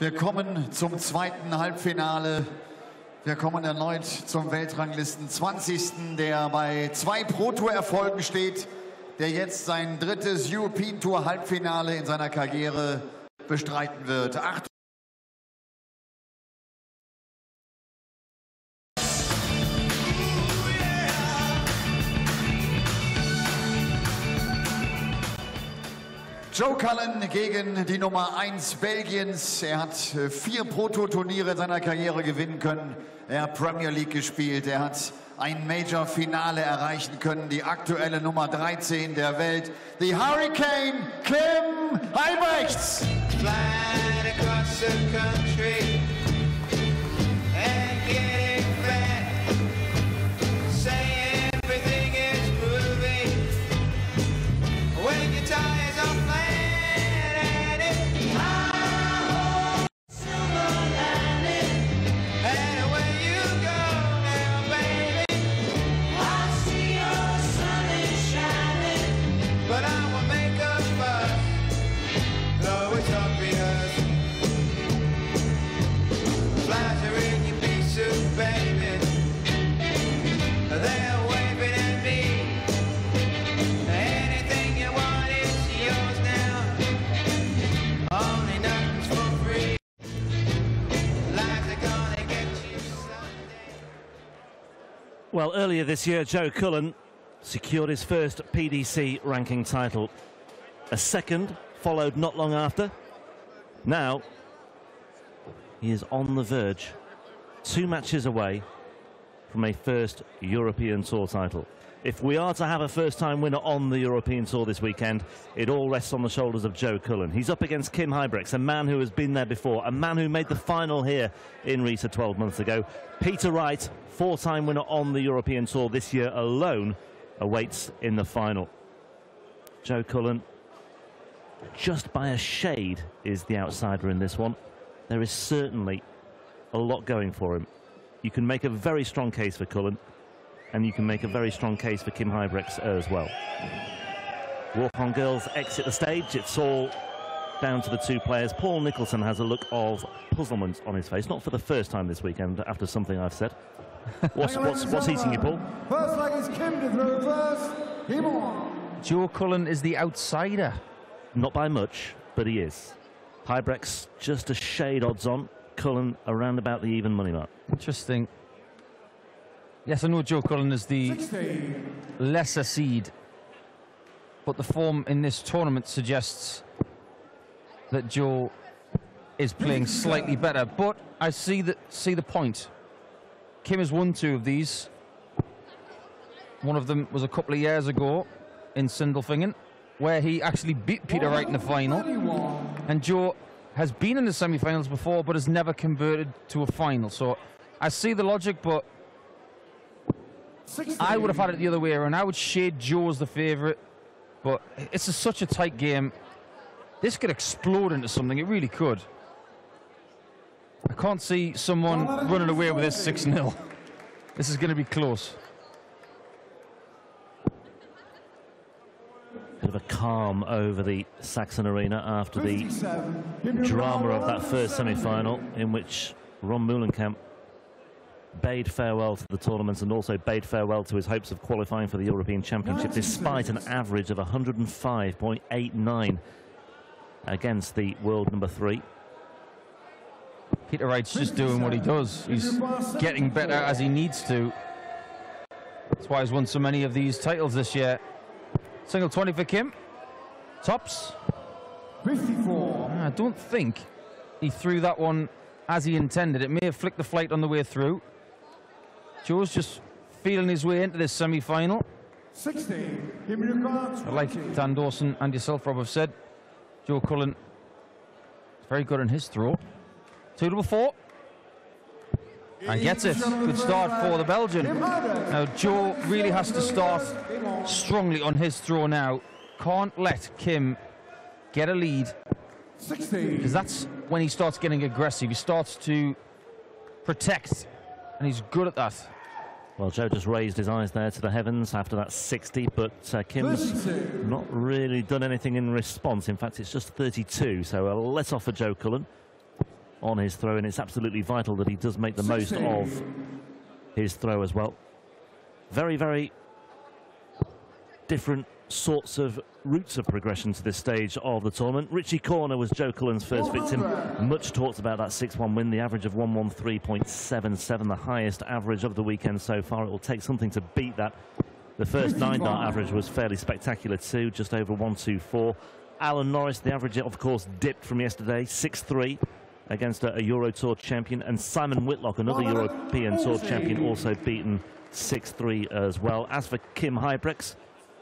Wir kommen zum zweiten Halbfinale. Wir kommen erneut zum Weltranglisten 20. der bei zwei Pro Tour Erfolgen steht, der jetzt sein drittes European Tour Halbfinale in seiner Karriere bestreiten wird. Acht Joe Cullen gegen die Nummer 1 Belgiens. Er hat äh, vier Proto-Turniere in seiner Karriere gewinnen können. Er hat Premier League gespielt. Er hat ein Major-Finale erreichen können. Die aktuelle Nummer 13 der Welt. The Hurricane Kim Heibrechts. Flying across the country Well, earlier this year, Joe Cullen secured his first PDC ranking title. A second followed not long after. Now, he is on the verge, two matches away from a first European Tour title. If we are to have a first-time winner on the European Tour this weekend, it all rests on the shoulders of Joe Cullen. He's up against Kim Huybrechts, a man who has been there before, a man who made the final here in Riesa 12 months ago. Peter Wright, four-time winner on the European Tour this year alone, awaits in the final. Joe Cullen, just by a shade, is the outsider in this one. There is certainly a lot going for him. You can make a very strong case for Cullen, and you can make a very strong case for Kim Huybrechts uh, as well. Walk-on girls exit the stage. It's all down to the two players. Paul Nicholson has a look of puzzlement on his face, not for the first time this weekend, after something I've said. What's, what's, what's eating you, Paul? First leg is Kim to throw first. Game on. Joe Cullen is the outsider. Not by much, but he is. Huybrechts just a shade odds on. Cullen around about the even money mark. Interesting. Yes, I know Joe Cullen is the 16. lesser seed, but the form in this tournament suggests that Joe is playing slightly better. But I see the see the point. Kim has won two of these. One of them was a couple of years ago in Sindelfingen, where he actually beat Peter Wright in the final. And Joe has been in the semi-finals before, but has never converted to a final. So I see the logic, but 16. I would have had it the other way around. I would shade Joe as the favourite, but it's a, such a tight game. This could explode into something. It really could. I can't see someone running away with this 6 0. This is going to be close. Bit of a calm over the Saxon Arena after the 57. Kim to drama of that first semi-final in which Ron Meulenkamp bade farewell to the tournament and also bade farewell to his hopes of qualifying for the European Championship despite an average of 105.89 against the world number three. Peter Wright's just doing what he does. He's getting better as he needs to. That's why he's won so many of these titles this year. Single 20 for Kim. Tops. 54. I don't think he threw that one as he intended. It may have flicked the flight on the way through. Joe's just feeling his way into this semi-final. 16. Kim Like 20. Dan Dawson and yourself, Rob, have said, Joe Cullen is very good in his throw. Two to four. And gets it. Good start for the Belgian. Now, Joe really has to start strongly on his throw now. Can't let Kim get a lead 16. because that's when he starts getting aggressive. He starts to protect, and he's good at that. Well, Joe just raised his eyes there to the heavens after that 60, but uh, Kim's 32. not really done anything in response. In fact, it's just 32, so a let off for Joe Cullen. on his throw, and it's absolutely vital that he does make the most of his throw as well. Very, very different sorts of routes of progression to this stage of the tournament. Richie Corner was Joe Cullen's first victim. Much talked about that 6-1 win, the average of 113.77, the highest average of the weekend so far. It will take something to beat that. The first nine dart average was fairly spectacular too, just over 124. Alan Norris, the average, of course, dipped from yesterday, 6-3 against a, a Euro Tour champion, and Simon Whitlock, another European Tour champion, also beaten 6-3 as well. As for Kim Huybrechts,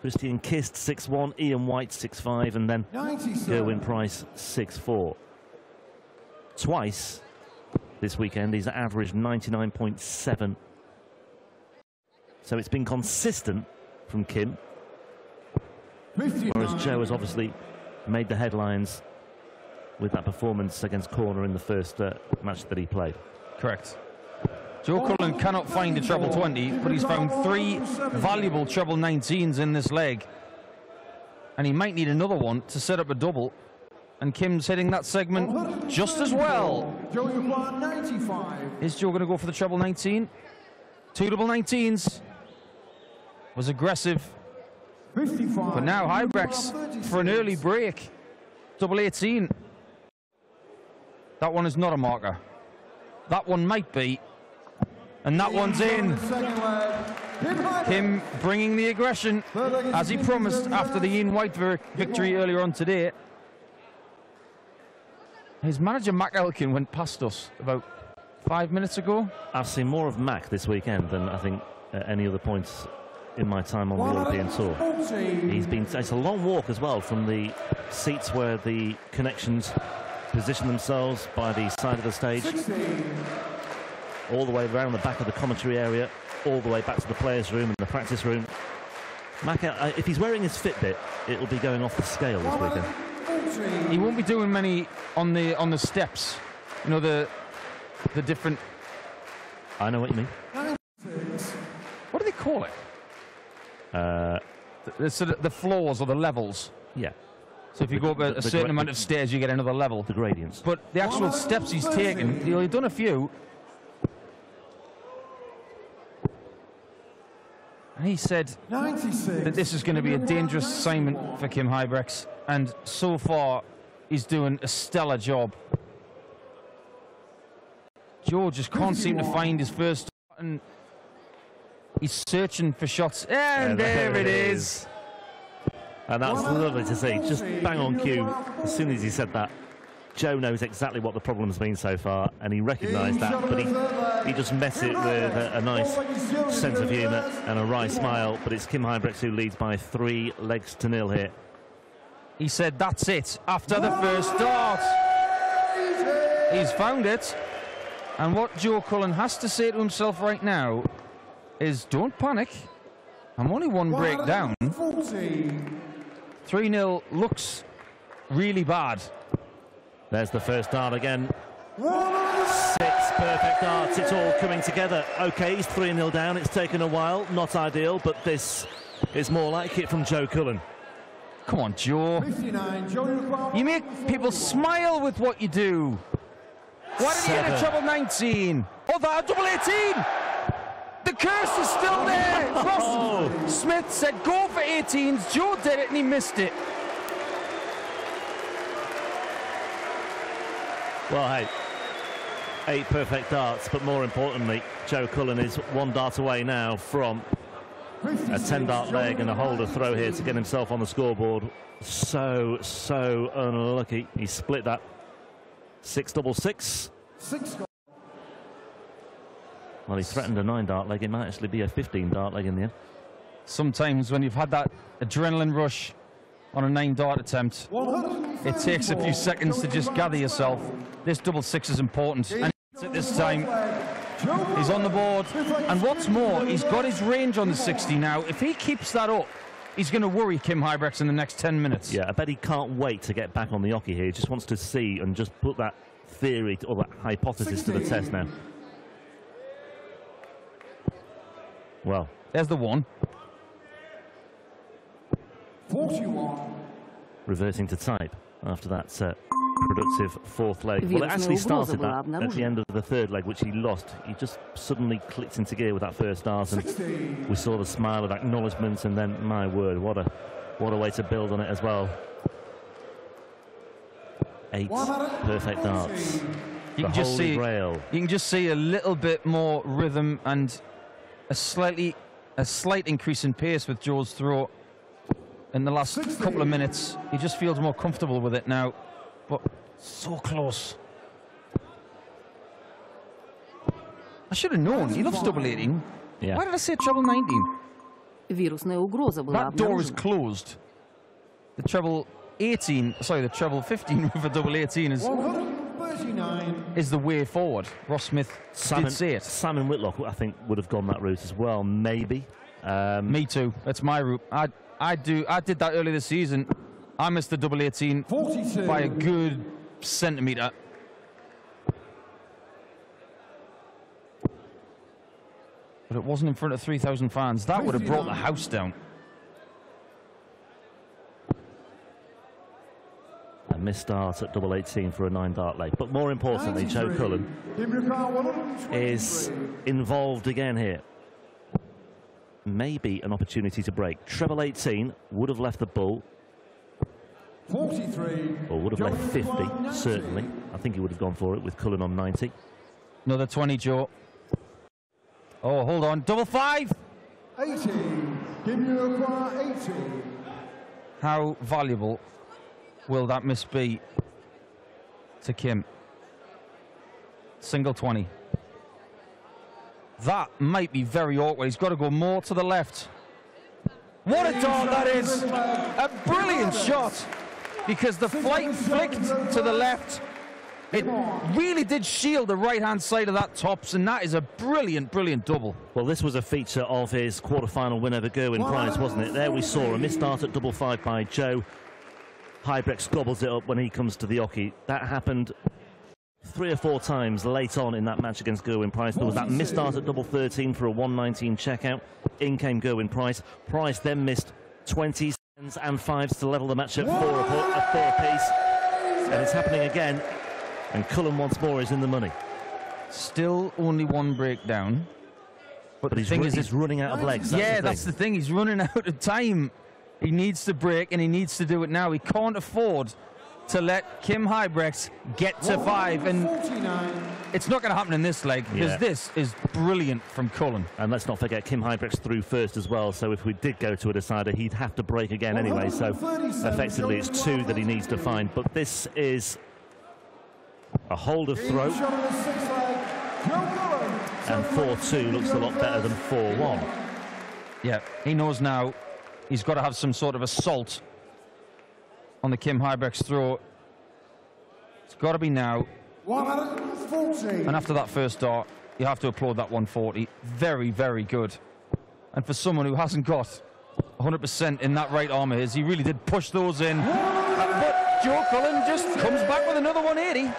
Christian Kist 6-1, Ian White 6-5, and then 97. Gerwyn Price 6-4. Twice this weekend, he's averaged 99.7. So it's been consistent from Kim, 59. whereas Joe has obviously made the headlines with that performance against Corner in the first uh, match that he played. Correct. Joe Cullen cannot find a treble 20, but he's found three valuable treble 19s in this leg. And he might need another one to set up a double. And Kim's hitting that segment just as well. Joey Kwan, 95. Is Joe going to go for the treble 19? Two double 19s. Was aggressive. But now Huybrechts for an early break. Double 18. That one is not a marker. That one might be. And that one's in. Second leg. Kim Hyder. Kim bringing the aggression Third leg is as he promised after the Ian White victory earlier on today. His manager Mac Elkin went past us about five minutes ago. I've seen more of Mac this weekend than I think at any other points in my time on the European Tour. He's been, it's a long walk as well from the seats where the connections position themselves by the side of the stage, 16. All the way around the back of the commentary area, all the way back to the players' room and the practice room. Mac, uh, if he's wearing his Fitbit, it will be going off the scale this weekend. He won't be doing many on the on the steps. You know the the different. I know what you mean. What do they call it? Uh, The, the sort of the floors or the levels. yeah, So if you go up a, The- a certain amount of stairs, you get another level. the gradients. But the actual steps he's taken, he's done a few. He said 96. that this is going to be a dangerous assignment for Kim Huybrechts, and so far he's doing a stellar job. Joe just can't seem to find his first, and he's searching for shots, and there it is. And that's lovely to see. Just bang on cue. As soon as he said that, Joe knows exactly what the problem's been so far, and he recognised that, but he, he just met it with a, a nice sense of humour and a wry smile. But it's Kim Huybrechts who leads by three legs to nil here. He said, That's it, after the first dart. He's found it. And what Joe Cullen has to say to himself right now is don't panic. I'm only one break down. 3 0 looks really bad. There's the first dart again. Six perfect darts. It's all coming together. Okay, he's 3 0 down. It's taken a while. Not ideal, but this is more like it from Joe Cullen. Come on, Joe. 59. Joey Kwan. You make people smile with what you do. Why did he get a treble 19? Oh, that double 18! The curse is still there! Ross oh. Smith said go for 18s. Joe did it and he missed it. Well, hey, eight perfect darts, but more importantly, Joe Cullen is one dart away now from a 10 dart leg and a holder throw here to get himself on the scoreboard. So, so unlucky. He split that. Six double six. Six. Well, he threatened a nine dart leg. It might actually be a 15 dart leg in the end. Sometimes when you've had that adrenaline rush on a nine dart attempt, it takes a few seconds to just gather yourself. This double six is important. And at this time, he's on the board. And what's more, he's got his range on the 60 now. If he keeps that up, he's going to worry Kim Huybrechts in the next 10 minutes. Yeah, I bet he can't wait to get back on the oche here. He just wants to see and just put that theory or that hypothesis to the test now. Well, There's the one. 41. reverting to type after that uh, productive fourth leg. Well, it actually started that at the end of the third leg, which he lost. He just suddenly clicked into gear with that first start, and we saw the smile of acknowledgement, and then, my word, what a, what a way to build on it as well. Eight perfect darts. You can just see, rail. You can just see a little bit more rhythm and a slightly, a slight increase in pace with Joe's throw in the last couple of minutes. He just feels more comfortable with it now but so close. I should have known. He loves double 18. Yeah. Why did I say treble 19? Вирусная угроза была That door is обнаружена. closed. The treble 18, sorry, the treble 15 for double 18 is, 139. is the way forward. Ross Smith Simon, did say it. Simon Whitlock, I think, would have gone that route as well, maybe. Um, Me too. That's my route. I I do. I did that earlier this season. I missed the double 18 42. by a good centimetre. But it wasn't in front of 3,000 fans. That would have brought the house down. a missed start at double 18 for a nine dart leg. But more importantly, Joe Cullen Give me a car, 123. is involved again here. Maybe an opportunity to break. Treble 18 would have left the bull, 43. or would have left Joe 50, Cullen, 90. certainly. I think he would have gone for it with Cullen on 90. Another 20, Joe. Oh, hold on. Double five. 80. Give me a 80. How valuable will that miss be to Kim? Single 20. That might be very awkward. He's got to go more to the left. What a dart that is! A brilliant shot because the flight flicked to the left. It really did shield the right hand side of that tops, and that is a brilliant, brilliant double. Well, this was a feature of his quarter-final win over Gerwyn Price, wasn't it? There we saw a missed start at double five by Joe. Huybrechts gobbles it up when he comes to the oche. That happened three or four times late on in that match against Gerwyn Price. There was that missed start at double 13 for a 119 checkout. In came Gerwyn Price. Price then missed 20s and fives to level the match at four, a four apiece. And it's happening again. And Cullen once more is in the money. Still only one breakdown. But, But the thing is, he's running out of legs. That's yeah, the that's the thing. He's running out of time. He needs to break, and he needs to do it now. He can't afford to let Kim Huybrechts get to five, and it's not going to happen in this leg because Yeah. this is brilliant from Cullen. And let's not forget Kim Huybrechts through first as well. So if we did go to a decider, he'd have to break again anyway. So effectively, it's two that he needs to find. But this is a hold of throat, Shot on the sixth leg. Joe Cullen. and 4-2 looks a lot better than 4-1. Yeah, he knows now he's got to have some sort of assault on the Kim Huybrechts throw. It's got to be now. 140. And after that first dart, you have to applaud that 140. Very, very good. And for someone who hasn't got 100% in that right arm of his, he really did push those in. But Joe Cullen just comes back with another 180.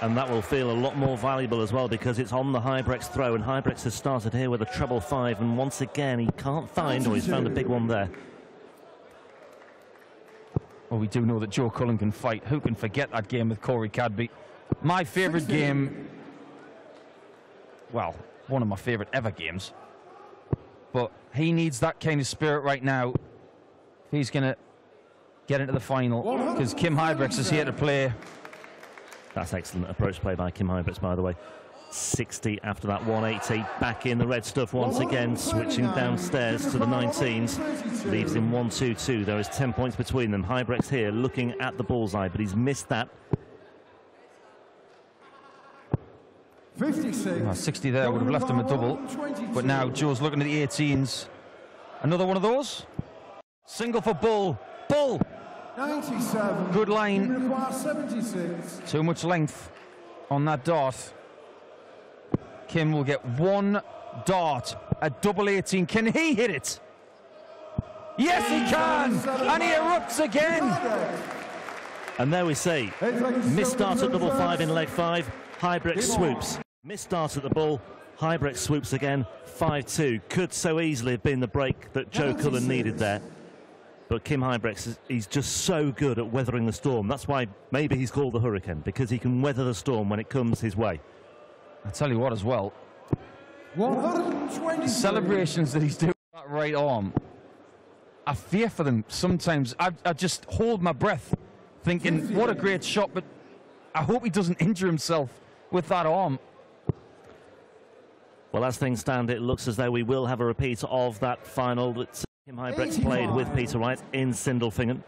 And that will feel a lot more valuable as well because it's on the Huybrechts throw. And Huybrechts has started here with a treble five. And once again, he can't find, or he's found a big one there. Well, we do know that Joe Cullen can fight. Who can forget that game with Corey Cadby? My favourite game, well, one of my favourite ever games. But he needs that kind of spirit right now. He's going to get into the final because Kim Huybrechts is here to play. That's excellent approach play by Kim Huybrechts, by the way. 60 after that 180. Back in the red stuff once again, switching downstairs to the 19s. Leaves him 1 2 2. There is 10 points between them. Huybrechts here looking at the bullseye, but he's missed that. 56. Well, 60 there would have left him a double. But now Joe's looking at the 18s. Another one of those. Single for Bull. Bull. 97. Good line. Give me a car, 76. Too much length on that dart. Kim will get one dart at double 18. Can he hit it? Yes, he can! And he erupts again! And there we see. Missed start at double five in leg five. Huybrechts swoops. Missed start at the ball. Huybrechts swoops again. 5 2. Could so easily have been the break that Joe Cullen needed there. But Kim Huybrechts, is- he's just so good at weathering the storm. That's why maybe he's called the Hurricane, because he can weather the storm when it comes his way. I tell you what, as well, 120. celebrations that he's doing with that right arm. I fear for them sometimes. I, I just hold my breath, thinking, what a great shot, but I hope he doesn't injure himself with that arm. Well, as things stand, it looks as though we will have a repeat of that final that Kim Huybrechts played with Peter Wright in Sindelfingen.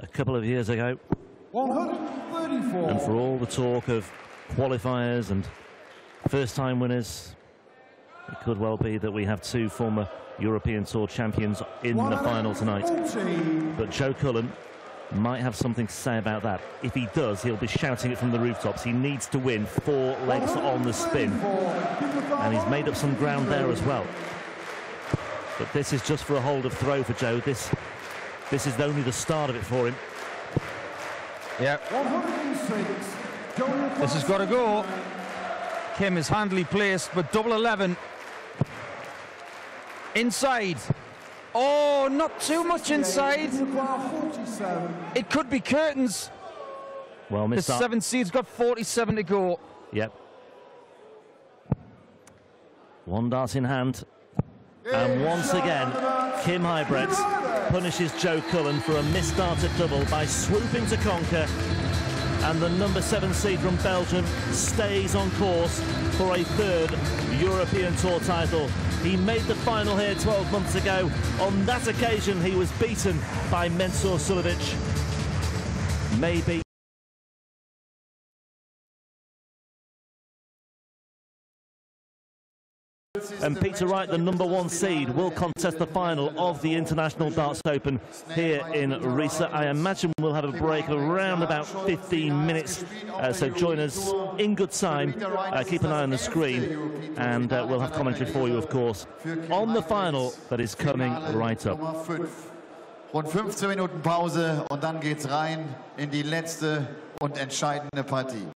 A couple of years ago, 134. and for all the talk of qualifiers and first-time winners, it could well be that we have two former European Tour champions in the final tonight. But Joe Cullen might have something to say about that. If he does, he'll be shouting it from the rooftops. He needs to win four legs on the spin. And he's made up some ground there as well. But this is just for a hold of throw for Joe. This, this is only the start of it for him. Yeah, 106. This has got to go. Kim is handily placed, but double 11. Inside. Oh, not too much inside. It could be curtains. Well, The missed that. seven seed's got 47 to go. Yep. One dart in hand. And once again, Kim Huybrechts punishes Joe Cullen for a missed-started double by swooping to conquer. And the number seven seed from Belgium stays on course for a third European Tour title. He made the final here 12 months ago. On that occasion, he was beaten by Mensur Suljović. Maybe And Peter Wright, the number one seed, will contest the final of the International Darts Open here in Riesa. I imagine we'll have a break of around about 15 minutes, uh, so join us in good time. Uh, keep an eye on the screen, and uh, we'll have commentary for you, of course, on the final that is coming right up. Rund 15 Minuten Pause und dann geht's rein in die letzte und entscheidende Partie.